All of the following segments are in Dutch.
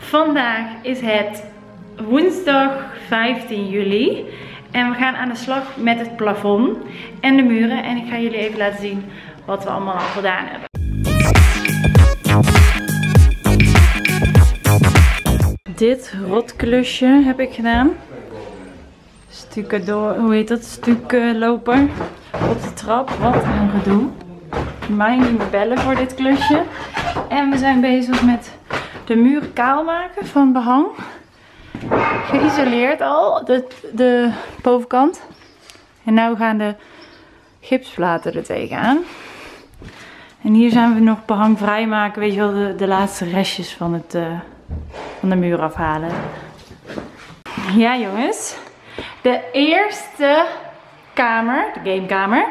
Vandaag is het woensdag 15 juli. En we gaan aan de slag met het plafond en de muren. En ik ga jullie even laten zien wat we allemaal al gedaan hebben. Dit rotklusje heb ik gedaan. Stukken door, hoe heet dat? Stukken loper op de trap. Wat een gedoe. Mij niet meer bellen voor dit klusje. En we zijn bezig met de muren kaal maken van behang. Geïsoleerd al, de, de bovenkant. En nu gaan de gipsplaten er tegenaan. En hier zijn we nog behang vrijmaken, weet je wel, de, de laatste restjes van, het, uh, van de muur afhalen. Ja jongens, de eerste kamer, de gamekamer,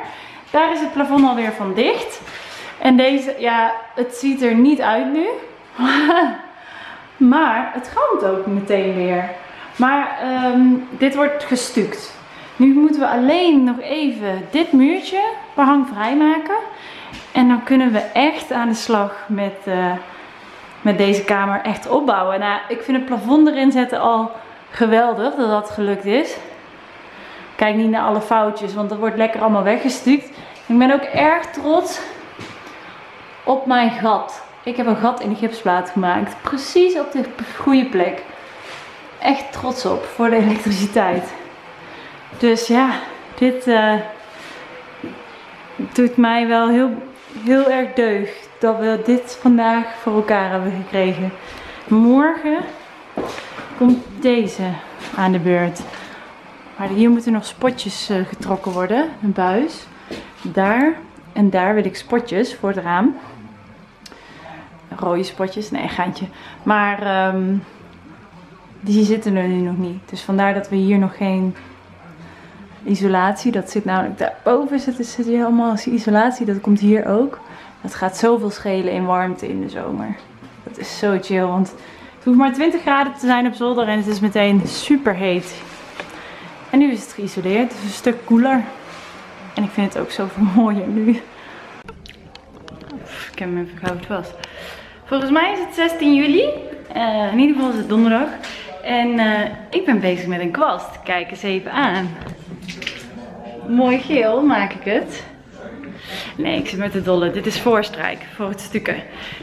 daar is het plafond alweer van dicht. En deze, ja, het ziet er niet uit nu. maar het galmt ook meteen weer. Maar um, dit wordt gestuukt. Nu moeten we alleen nog even dit muurtje behang vrijmaken. En dan kunnen we echt aan de slag met, uh, met deze kamer echt opbouwen. Nou, ik vind het plafond erin zetten al geweldig dat dat gelukt is. Kijk niet naar alle foutjes, want dat wordt lekker allemaal weggestuukt. Ik ben ook erg trots op mijn gat. Ik heb een gat in de gipsplaat gemaakt. Precies op de goede plek. Echt trots op voor de elektriciteit. Dus ja, dit uh, doet mij wel heel, heel erg deugd dat we dit vandaag voor elkaar hebben gekregen. Morgen komt deze aan de beurt. Maar hier moeten nog spotjes uh, getrokken worden. Een buis. Daar en daar wil ik spotjes voor het raam rode spotjes. Nee, gaantje. Maar um, die zitten er nu nog niet. Dus vandaar dat we hier nog geen isolatie. Dat zit namelijk daarboven zit, zit hier allemaal als isolatie. Dat komt hier ook. Dat gaat zoveel schelen in warmte in de zomer. Dat is zo chill. Want het hoeft maar 20 graden te zijn op zolder en het is meteen super heet. En nu is het geïsoleerd. Het is een stuk koeler. En ik vind het ook zoveel mooier nu. Ik heb hem even gehouden vast. Volgens mij is het 16 juli. Uh, in ieder geval is het donderdag. En uh, ik ben bezig met een kwast. Kijk eens even aan. Mooi geel maak ik het. Nee, ik zit met de dolle. Dit is voorstrijk voor het stukken.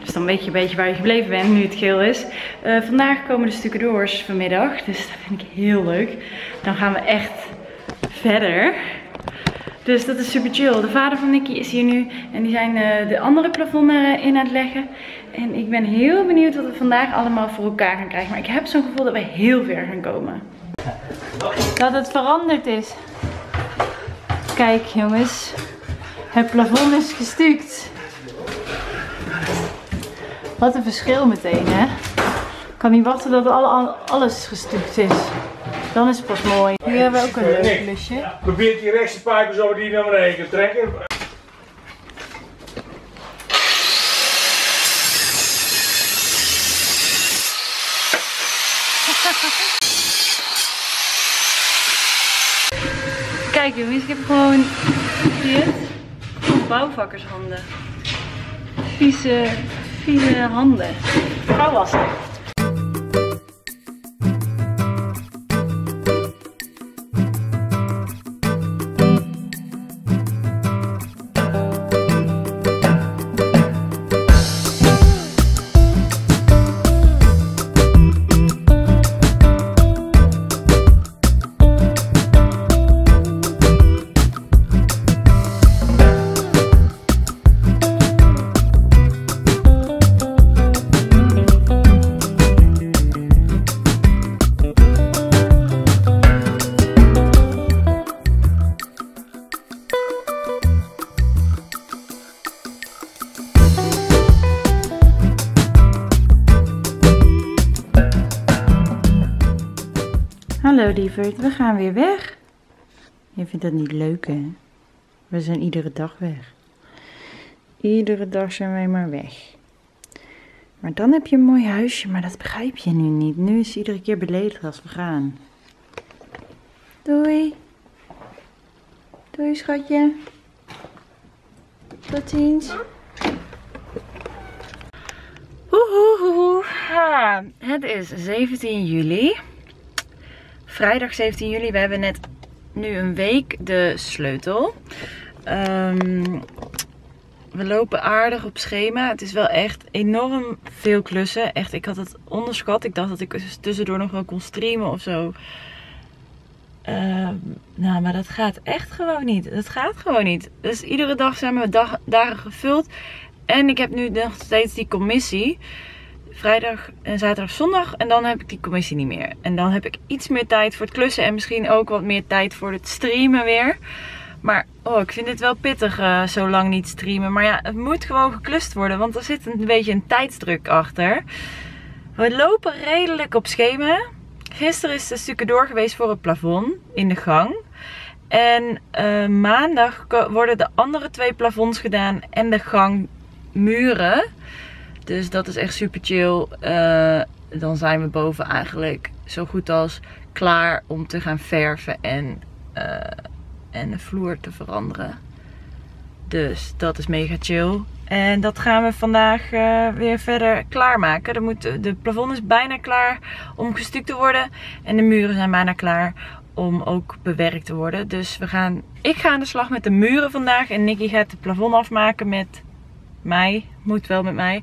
Dus dan weet je een beetje waar je gebleven bent nu het geel is. Uh, vandaag komen de stukken doors vanmiddag. Dus dat vind ik heel leuk. Dan gaan we echt verder. Dus dat is super chill. De vader van Nicky is hier nu. En die zijn uh, de andere plafonden in aan het leggen. En ik ben heel benieuwd wat we vandaag allemaal voor elkaar gaan krijgen. Maar ik heb zo'n gevoel dat we heel ver gaan komen. Dat het veranderd is. Kijk jongens. Het plafond is gestuukt. Wat een verschil meteen hè. Ik kan niet wachten dat alle, alles gestuukt is. Dan is het pas mooi. Hier hebben we ook een leuk klusje. Probeer die rechtse pijpen zo die naar beneden te trekken. Kijk jongens, ik heb gewoon dit bouwvakkershanden. Vieze, vieze handen. Vrouwwassen. Hallo lieverd, we gaan weer weg. Je vindt dat niet leuk hè? We zijn iedere dag weg. Iedere dag zijn wij maar weg. Maar dan heb je een mooi huisje, maar dat begrijp je nu niet. Nu is iedere keer beledigd als we gaan. Doei. Doei schatje. Tot ziens. Tada! Het is 17 juli. Vrijdag 17 juli. We hebben net nu een week de sleutel. Ehm, we lopen aardig op schema. Het is wel echt enorm veel klussen. Echt, ik had het onderschat. Ik dacht dat ik tussendoor nog wel kon streamen of zo. Ehm, nou, maar dat gaat echt gewoon niet. Dat gaat gewoon niet. Dus iedere dag zijn mijn dag, dagen gevuld. En ik heb nu nog steeds die commissie. Vrijdag en zaterdag, zondag. En dan heb ik die commissie niet meer. En dan heb ik iets meer tijd voor het klussen. En misschien ook wat meer tijd voor het streamen weer. Maar oh, ik vind het wel pittig uh, zo lang niet streamen. Maar ja, het moet gewoon geklust worden. Want er zit een beetje een tijdsdruk achter. We lopen redelijk op schema. Gisteren is de stukken door geweest voor het plafond in de gang. En uh, maandag worden de andere twee plafonds gedaan en de gangmuren. Dus dat is echt super chill. Uh, dan zijn we boven eigenlijk zo goed als klaar om te gaan verven en, uh, en de vloer te veranderen. Dus dat is mega chill. En dat gaan we vandaag uh, weer verder klaarmaken. De plafond is bijna klaar om gestuukt te worden. En de muren zijn bijna klaar om ook bewerkt te worden. Dus we gaan, ik ga aan de slag met de muren vandaag. En Nicky gaat het plafond afmaken met mij. Moet wel met mij.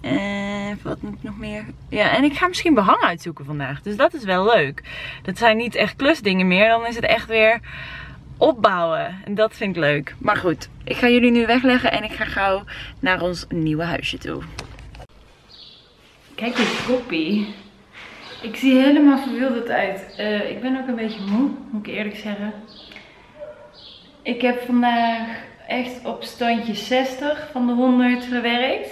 En wat moet ik nog meer? Ja, en ik ga misschien behang uitzoeken vandaag. Dus dat is wel leuk. Dat zijn niet echt klusdingen meer. Dan is het echt weer opbouwen. En dat vind ik leuk. Maar goed, ik ga jullie nu wegleggen en ik ga gauw naar ons nieuwe huisje toe. Kijk die koppie. Ik zie helemaal verwilderd uit. Uh, ik ben ook een beetje moe, moet ik eerlijk zeggen. Ik heb vandaag echt op standje 60 van de 100 gewerkt.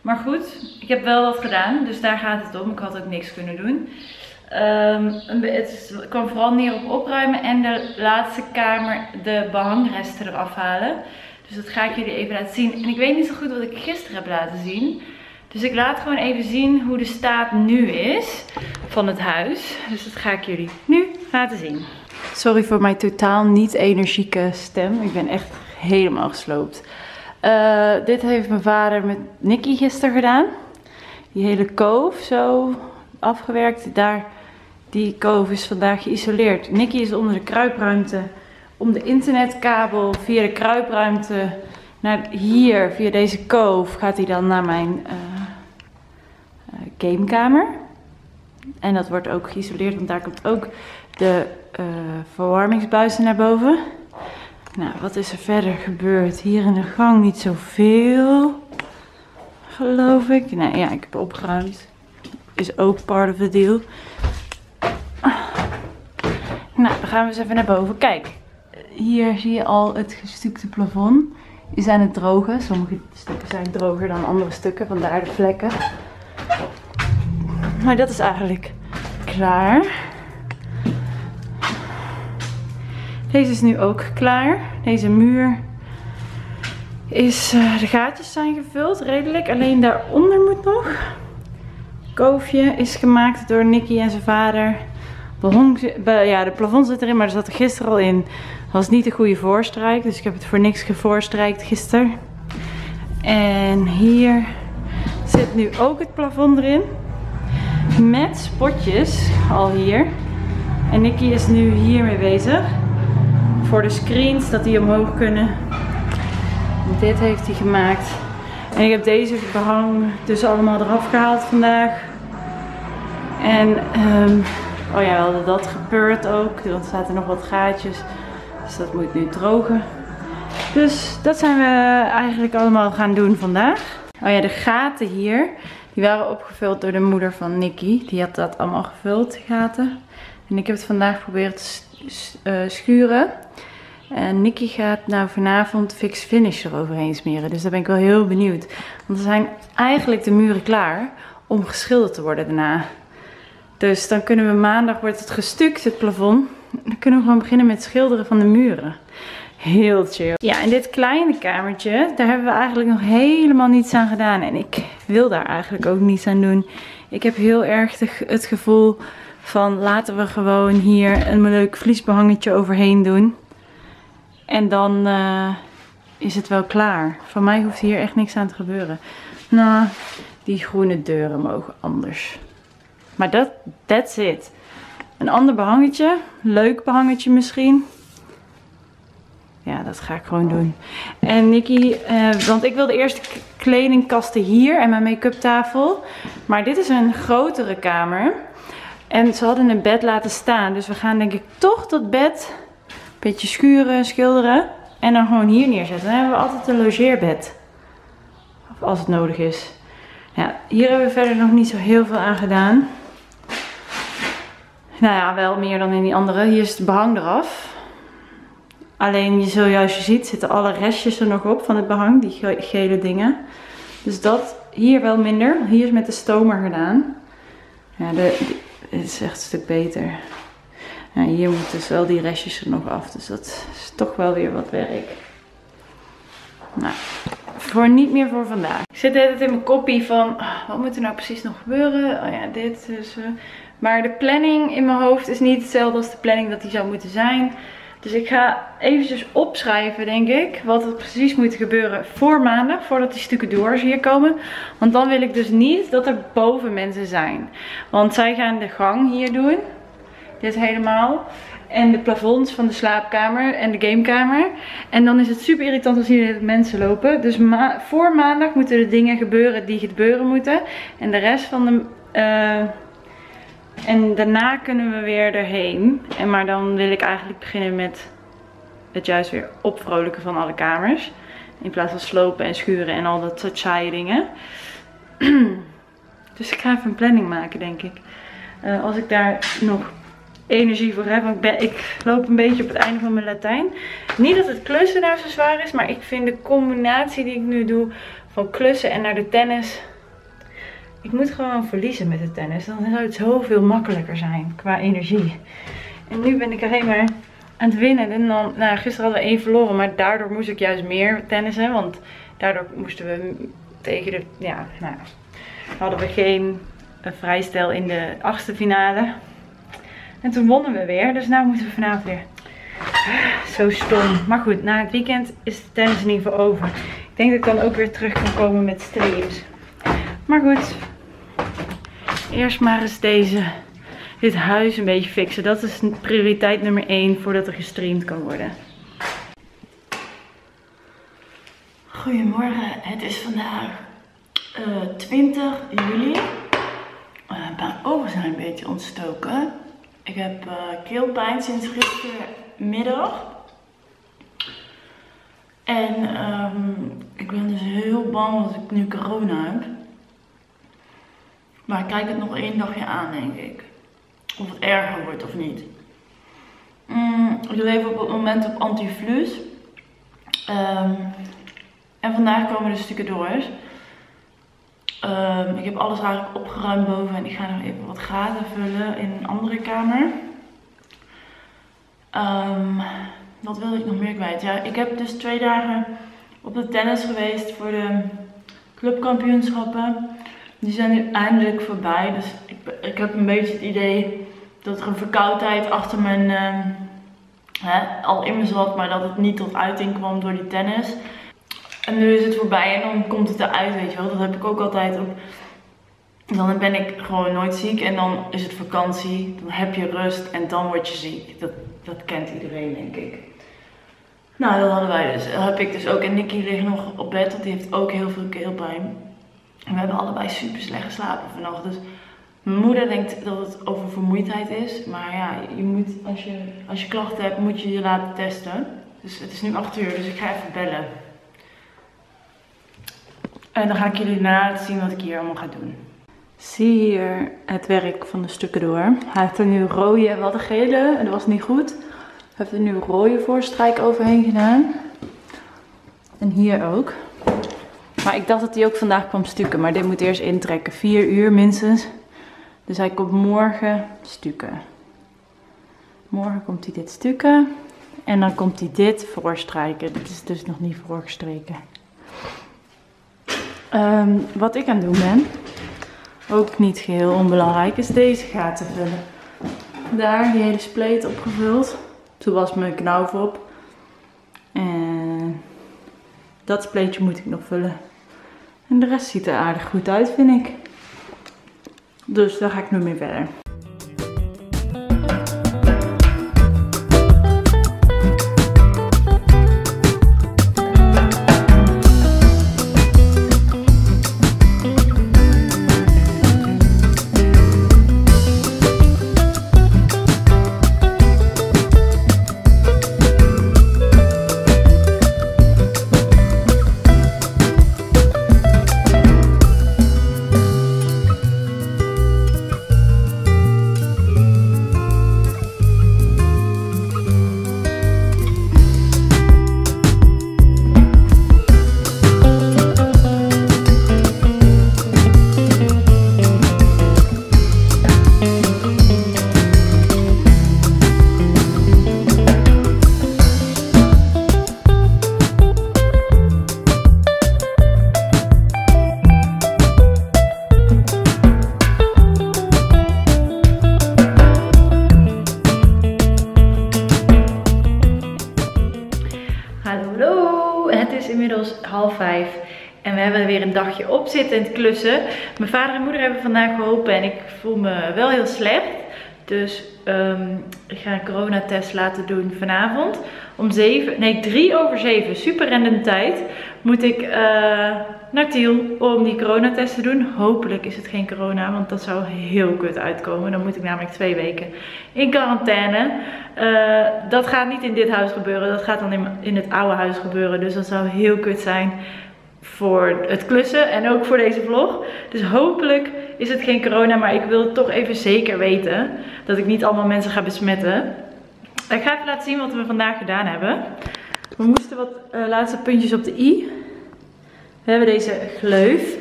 Maar goed, ik heb wel wat gedaan, dus daar gaat het om. Ik had ook niks kunnen doen. Um, het kwam vooral neer op opruimen en de laatste kamer de behangresten eraf halen. Dus dat ga ik jullie even laten zien. En ik weet niet zo goed wat ik gisteren heb laten zien. Dus ik laat gewoon even zien hoe de staat nu is van het huis. Dus dat ga ik jullie nu laten zien. Sorry voor mijn totaal niet energieke stem. Ik ben echt helemaal gesloopt. Uh, dit heeft mijn vader met Nicky gisteren gedaan. Die hele koof zo afgewerkt. Daar die koof is vandaag geïsoleerd. Nicky is onder de kruipruimte om de internetkabel via de kruipruimte naar hier, via deze koof, gaat hij dan naar mijn uh, uh, gamekamer. En dat wordt ook geïsoleerd, want daar komt ook de uh, verwarmingsbuizen naar boven. Nou, wat is er verder gebeurd? Hier in de gang niet zoveel, geloof ik. Nou ja, ik heb opgeruimd. Is ook part of the deal. Nou, dan gaan we eens even naar boven. Kijk, hier zie je al het gestukte plafond. Die zijn het drogen. Sommige stukken zijn droger dan andere stukken, vandaar de vlekken. Maar dat is eigenlijk klaar. Deze is nu ook klaar. Deze muur is, uh, de gaatjes zijn gevuld, redelijk. Alleen daaronder moet nog. Koofje is gemaakt door Nicky en zijn vader ja, de plafond zit erin, maar er zat er gisteren al in. Dat was niet de goede voorstrijk, dus ik heb het voor niks gevoorstrijkt gisteren. En hier zit nu ook het plafond erin. Met spotjes al hier. En Nicky is nu hiermee bezig. Voor de screens, dat die omhoog kunnen. Dit heeft hij gemaakt. En ik heb deze behang dus allemaal eraf gehaald vandaag. En um, Oh ja, we dat gebeurd ook. Want er zaten nog wat gaatjes. Dus dat moet nu drogen. Dus dat zijn we eigenlijk allemaal gaan doen vandaag. Oh ja, de gaten hier. Die waren opgevuld door de moeder van Nicky. Die had dat allemaal gevuld, gaten. En ik heb het vandaag geprobeerd te eh, schuren. En Nicky gaat nou vanavond fix finish eroverheen smeren. Dus daar ben ik wel heel benieuwd. Want er zijn eigenlijk de muren klaar om geschilderd te worden daarna. Dus dan kunnen we maandag, wordt het gestuukt, het plafond. Dan kunnen we gewoon beginnen met schilderen van de muren. Heel chill. Ja, in dit kleine kamertje, daar hebben we eigenlijk nog helemaal niets aan gedaan. En ik wil daar eigenlijk ook niets aan doen. Ik heb heel erg het gevoel van laten we gewoon hier een leuk vliesbehangetje overheen doen. En dan uh, is het wel klaar. Van mij hoeft hier echt niks aan te gebeuren. Nou, die groene deuren mogen anders. Maar dat, that's it. Een ander behangetje. Leuk behangetje misschien. Ja, dat ga ik gewoon doen. En Nikki, eh, want ik wilde eerst kledingkasten hier en mijn make-up tafel. Maar dit is een grotere kamer. En ze hadden een bed laten staan. Dus we gaan denk ik toch dat bed een beetje schuren, schilderen. En dan gewoon hier neerzetten. Dan hebben we altijd een logeerbed. Of als het nodig is. Ja, hier hebben we verder nog niet zo heel veel aan gedaan. Nou ja, wel meer dan in die andere. Hier is het behang eraf. Alleen je zoals je ziet zitten alle restjes er nog op van het behang. Die gele dingen. Dus dat hier wel minder. Hier is met de stomer gedaan. Ja, de, het is echt een stuk beter. Ja, hier moeten dus wel die restjes er nog af. Dus dat is toch wel weer wat werk. Nou, voor niet meer voor vandaag. Ik zit net in mijn kopie van, ah, wat moet er nou precies nog gebeuren? Oh ja, dit. Dus, uh, maar de planning in mijn hoofd is niet hetzelfde als de planning dat die zou moeten zijn. Dus ik ga eventjes opschrijven, denk ik, wat er precies moet gebeuren voor maandag, voordat die stukken doors hier komen. Want dan wil ik dus niet dat er boven mensen zijn. Want zij gaan de gang hier doen. Dit helemaal. En de plafonds van de slaapkamer en de gamekamer. En dan is het super irritant als hier mensen lopen. Dus voor maandag moeten de dingen gebeuren die gebeuren moeten. En de rest van de... Uh, en daarna kunnen we weer erheen. En maar dan wil ik eigenlijk beginnen met het juist weer opvrolijken van alle kamers. In plaats van slopen en schuren en al dat soort saaie dingen. dus ik ga even een planning maken denk ik. Uh, als ik daar nog energie voor heb. Want ik, ben, ik loop een beetje op het einde van mijn Latijn. Niet dat het klussen nou zo zwaar is. Maar ik vind de combinatie die ik nu doe van klussen en naar de tennis ik moet gewoon verliezen met de tennis. Dan zou het zoveel makkelijker zijn qua energie. En nu ben ik alleen maar aan het winnen. En dan, nou, gisteren hadden we één verloren. Maar daardoor moest ik juist meer tennissen. Want daardoor moesten we tegen de, ja, nou, hadden we geen uh, vrijstel in de achtste finale. En toen wonnen we weer. Dus nu moeten we vanavond weer. Zo stom. Maar goed, na het weekend is de tennis in ieder geval over. Ik denk dat ik dan ook weer terug kan komen met streams. Maar goed, eerst maar eens deze, dit huis een beetje fixen. Dat is prioriteit nummer 1 voordat er gestreamd kan worden. Goedemorgen, het is vandaag uh, eh, 20 juli. Uh, mijn ogen zijn een beetje ontstoken. Ik heb uh, keelpijn sinds gistermiddag. En um, ik ben dus heel bang dat ik nu corona heb. Maar kijk het nog één dagje aan, denk ik. Of het erger wordt of niet. Mm, ik leef op het moment op antiflus. Um, en vandaag komen de stukken doors. Um, ik heb alles eigenlijk opgeruimd boven en ik ga nog even wat gaten vullen in een andere kamer. Um, wat wilde ik nog meer kwijt? Ja, ik heb dus twee dagen op de tennis geweest voor de clubkampioenschappen. Die zijn nu eindelijk voorbij. Dus ik, ik heb een beetje het idee dat er een verkoudheid achter mijn. Uh, hè, al in me zat, maar dat het niet tot uiting kwam door die tennis. En nu is het voorbij en dan komt het eruit, weet je wel. Dat heb ik ook altijd op. Dan ben ik gewoon nooit ziek en dan is het vakantie. Dan heb je rust en dan word je ziek. Dat, dat kent iedereen, denk ik. Nou, dat hadden wij dus. Dat heb ik dus ook. En Nicky ligt nog op bed, want die heeft ook heel veel keelpijn. En we hebben allebei super slecht geslapen vannacht. Dus mijn moeder denkt dat het over vermoeidheid is. Maar ja, je moet, als, je, als je klachten hebt, moet je je laten testen. Dus het is nu 8 uur, dus ik ga even bellen. En dan ga ik jullie na zien wat ik hier allemaal ga doen. Zie hier het werk van de stukken door. Hij heeft er nu rode en wat gele. En dat was niet goed. Hij heeft er nu rode voorstrijk overheen gedaan. En hier ook. Maar ik dacht dat hij ook vandaag kwam stukken. Maar dit moet eerst intrekken. Vier uur minstens. Dus hij komt morgen stukken. Morgen komt hij dit stukken. En dan komt hij dit voorstrijken. Dit is dus nog niet voorgestreken. Um, wat ik aan het doen ben, ook niet geheel onbelangrijk, is deze gaten vullen. Daar, die hele spleet opgevuld. Toen was mijn knauw op. En dat spleetje moet ik nog vullen. En de rest ziet er aardig goed uit, vind ik. Dus daar ga ik nu mee verder. Het is inmiddels half vijf en we hebben weer een dagje op zitten en klussen. Mijn vader en moeder hebben vandaag geholpen en ik voel me wel heel slecht. Dus ehm, ik ga een coronatest laten doen vanavond. Om 7, nee 3 over 7, super random tijd, moet ik eh, naar Tiel om die coronatest te doen. Hopelijk is het geen corona, want dat zou heel kut uitkomen. Dan moet ik namelijk twee weken in quarantaine. Uh, dat gaat niet in dit huis gebeuren, dat gaat dan in het oude huis gebeuren. Dus dat zou heel kut zijn voor het klussen en ook voor deze vlog. Dus hopelijk is het geen corona, maar ik wil toch even zeker weten dat ik niet allemaal mensen ga besmetten. Ik ga even laten zien wat we vandaag gedaan hebben. We moesten wat uh, laatste puntjes op de i. We hebben deze gleuf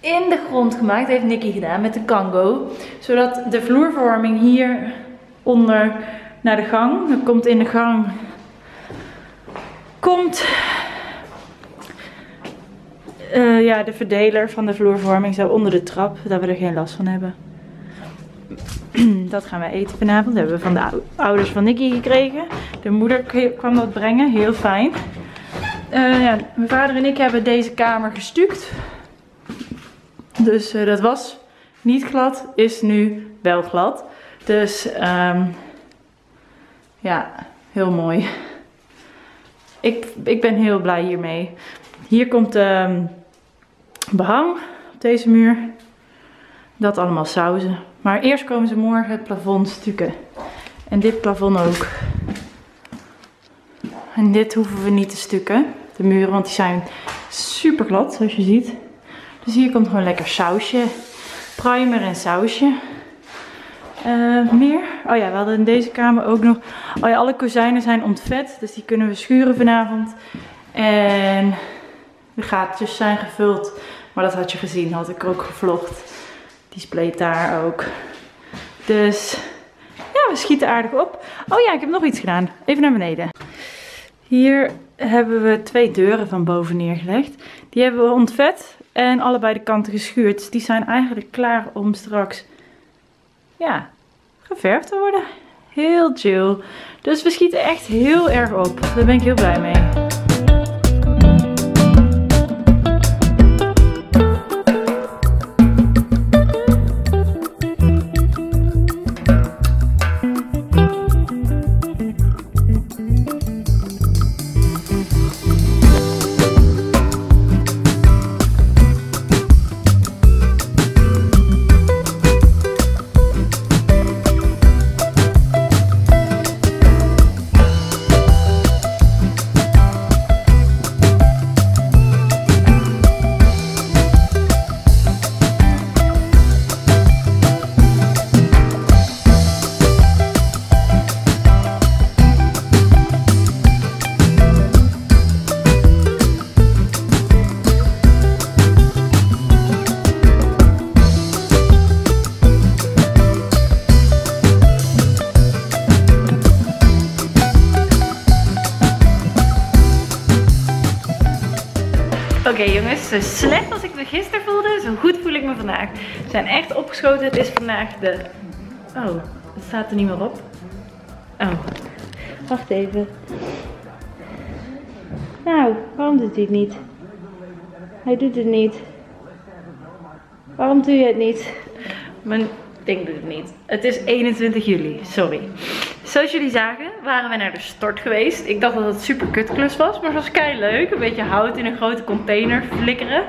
in de grond gemaakt, heeft Nicky gedaan met de Kango. Zodat de vloerverwarming hier onder naar de gang. Dan komt in de gang komt uh, ja, de verdeler van de vloerverwarming zo onder de trap, dat we er geen last van hebben. dat gaan we eten vanavond. Dat hebben we van de ouders van Nicky gekregen. De moeder kwam dat brengen, heel fijn. Uh, ja, mijn vader en ik hebben deze kamer gestuukt. Dus uh, dat was niet glad, is nu wel glad. Dus um, ja, heel mooi. Ik, ik ben heel blij hiermee. Hier komt um, behang op deze muur. Dat allemaal sauzen. Maar eerst komen ze morgen het plafond stukken. En dit plafond ook. En dit hoeven we niet te stukken. De muren, want die zijn super glad, zoals je ziet. Dus hier komt gewoon lekker sausje. Primer en sausje. Uh, meer? Oh ja, we hadden in deze kamer ook nog... Oh ja, alle kozijnen zijn ontvet. Dus die kunnen we schuren vanavond. En de gaatjes zijn gevuld. Maar dat had je gezien, had ik ook gevlogd. Die spleet daar ook. Dus ja, we schieten aardig op. Oh ja, ik heb nog iets gedaan. Even naar beneden. Hier hebben we twee deuren van boven neergelegd. Die hebben we ontvet en allebei de kanten geschuurd. Dus die zijn eigenlijk klaar om straks ja, geverfd te worden. Heel chill. Dus we schieten echt heel erg op. Daar ben ik heel blij mee. Zo slecht als ik me gisteren voelde, zo goed voel ik me vandaag. We zijn echt opgeschoten. Het is vandaag de... Oh, het staat er niet meer op. Oh, wacht even. Nou, waarom doet hij het niet? Hij doet het niet. Waarom doe je het niet? Mijn ding doet het niet. Het is 21 juli, sorry. Zoals jullie zagen waren we naar de stort geweest. Ik dacht dat het super kutklus was, maar het was kei leuk. Een beetje hout in een grote container flikkeren.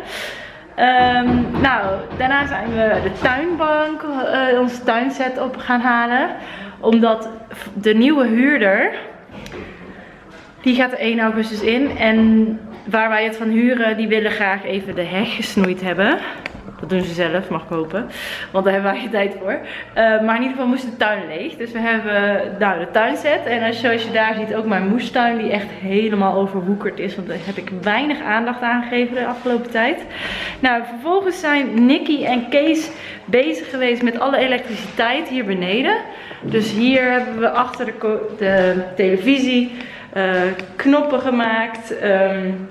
Ehm, nou, daarna zijn we de tuinbank, uh, onze tuinset op gaan halen. Omdat de nieuwe huurder, die gaat er 1 augustus in. En waar wij het van huren, die willen graag even de heg gesnoeid hebben. Dat doen ze zelf, mag ik hopen. Want daar hebben wij geen tijd voor. Eh, maar in ieder geval moest de tuin leeg. Dus we hebben nou, de tuinset. En als, zoals je daar ziet ook mijn moestuin die echt helemaal overwoekerd is. Want daar heb ik weinig aandacht aan gegeven de afgelopen tijd. Nou, vervolgens zijn Nicky en Kees bezig geweest met alle elektriciteit hier beneden. Dus hier hebben we achter de, de televisie uh, knoppen gemaakt. Um,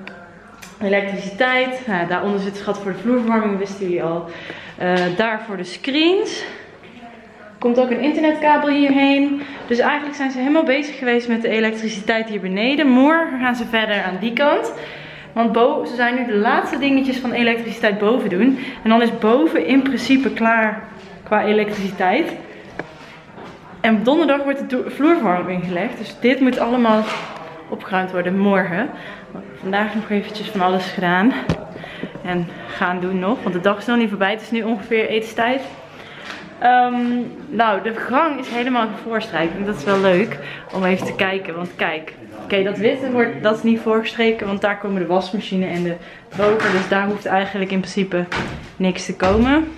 elektriciteit. Nou, daaronder zit het gat voor de vloerverwarming, wisten jullie al. Uh, daar voor de screens. Komt ook een internetkabel hierheen. Dus eigenlijk zijn ze helemaal bezig geweest met de elektriciteit hier beneden. Morgen gaan ze verder aan die kant. Want ze zijn nu de laatste dingetjes van elektriciteit boven doen. En dan is boven in principe klaar qua elektriciteit. En donderdag wordt de vloerverwarming gelegd. Dus dit moet allemaal opgeruimd worden morgen. Vandaag nog eventjes van alles gedaan. En gaan doen nog. Want de dag is nog niet voorbij. Het is nu ongeveer etenstijd. Um, nou, de gang is helemaal voorstreken. Dat is wel leuk om even te kijken. Want kijk, oké, dat witte wordt, dat is niet voorgestreken. Want daar komen de wasmachine en de droger. Dus daar hoeft eigenlijk in principe niks te komen.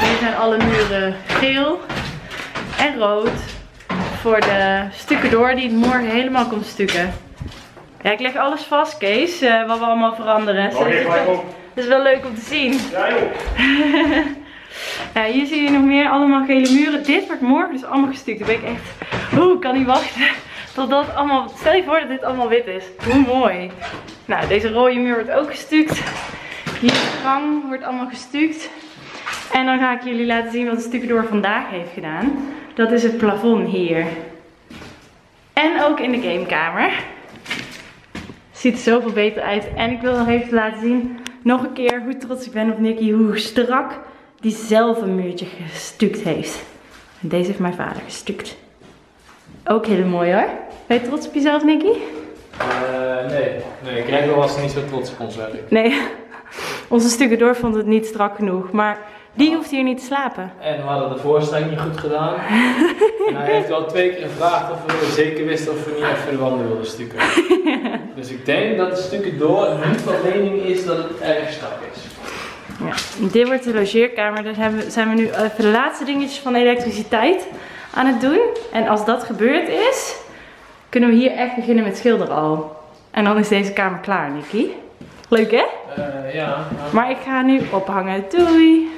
Hier zijn alle muren geel en rood. Voor de stukken door die morgen helemaal komt stukken. Ja, ik leg alles vast, Kees, uh, wat we allemaal veranderen. Oh, nee, dat is wel leuk om te zien. Ja, joh. ja, hier zie je nog meer allemaal gele muren. Dit wordt morgen dus allemaal gestuukt. Dan ben ik echt, oeh, ik kan niet wachten. Tot dat allemaal, stel je voor dat dit allemaal wit is. Hoe mooi. Nou, deze rode muur wordt ook gestuukt. Hier de gang wordt allemaal gestuukt. En dan ga ik jullie laten zien wat de vandaag heeft gedaan. Dat is het plafond hier. En ook in de gamekamer. Ziet er zoveel beter uit. En ik wil nog even laten zien, nog een keer, hoe trots ik ben op Nicky. Hoe strak die zelf een muurtje gestukt heeft. En deze heeft mijn vader gestukt. Ook heel mooi hoor. Ben je trots op jezelf, Nicky? Uh, nee. nee, Grendel was niet zo trots op ons werk. Nee, onze stukken door vond het niet strak genoeg. Maar die hoeft hier niet te slapen. En we hadden de voorstelling niet goed gedaan. en hij heeft wel twee keer gevraagd of we zeker wisten of we niet even de wanden wilden stukken. dus ik denk dat de stukken door niet van mening is dat het erg strak is. Ja, dit wordt de logeerkamer. Daar zijn we nu even de laatste dingetjes van elektriciteit aan het doen. En als dat gebeurd is, kunnen we hier echt beginnen met schilderen al. En dan is deze kamer klaar, Nicky. Leuk hè? Uh, ja. Maar ik ga nu ophangen. Doei!